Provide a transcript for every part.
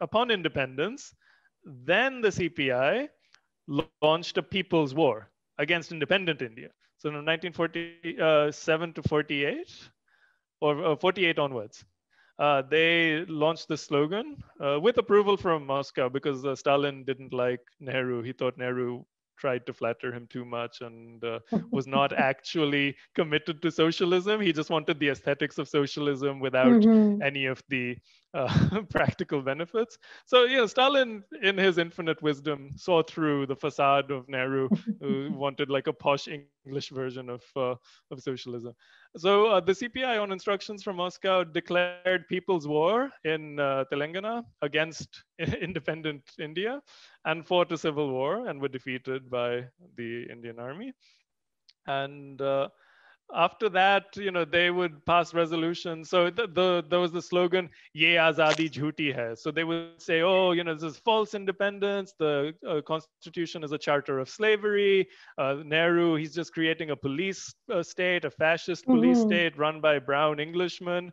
upon independence, then the CPI launched a people's war against independent India. So from 1947 to 48, or uh, 48 onwards, uh, they launched the slogan uh, with approval from Moscow because uh, Stalin didn't like Nehru. He thought Nehru tried to flatter him too much and uh, was not actually committed to socialism. He just wanted the aesthetics of socialism without mm-hmm. any of the uh, practical benefits. So, you know, Stalin, in his infinite wisdom, saw through the facade of Nehru, who wanted like a posh English version of, uh, of socialism. So, uh, the CPI, on instructions from Moscow, declared people's war in uh, Telangana against independent India and fought a civil war and were defeated by the Indian army. And uh, after that, you know, they would pass resolutions. So the, the there was the slogan "Ye azadi jhuti hai." So they would say, "Oh, you know, this is false independence. The uh, constitution is a charter of slavery. Uh, Nehru, he's just creating a police uh, state, a fascist police mm-hmm. state run by brown Englishmen."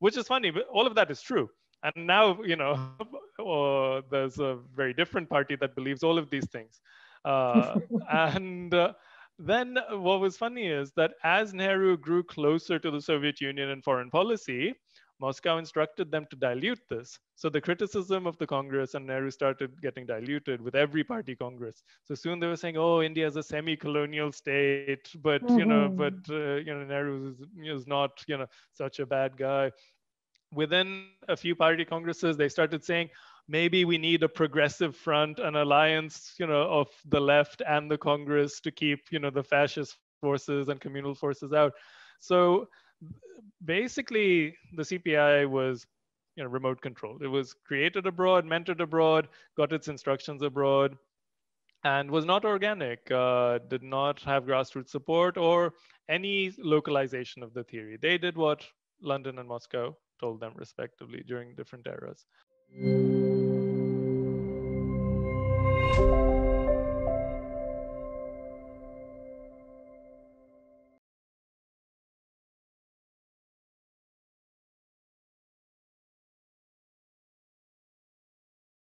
Which is funny, but all of that is true. And now, you know, oh, there's a very different party that believes all of these things. Uh, and uh, then what was funny is that as Nehru grew closer to the Soviet Union in foreign policy, Moscow instructed them to dilute this. So the criticism of the Congress and Nehru started getting diluted with every party Congress. So soon they were saying, "Oh, India is a semi-colonial state, but mm-hmm. you know, mm-hmm. but uh, you know, Nehru is, is not you know such a bad guy." Within a few party congresses, they started saying, maybe we need a progressive front, an alliance, you know, of the left and the Congress to keep, you know, the fascist forces and communal forces out. So basically, the CPI was, you know, remote controlled. It was created abroad, mentored abroad, got its instructions abroad, and was not organic. Uh, did not have grassroots support or any localization of the theory. They did what London and Moscow told them respectively during different eras.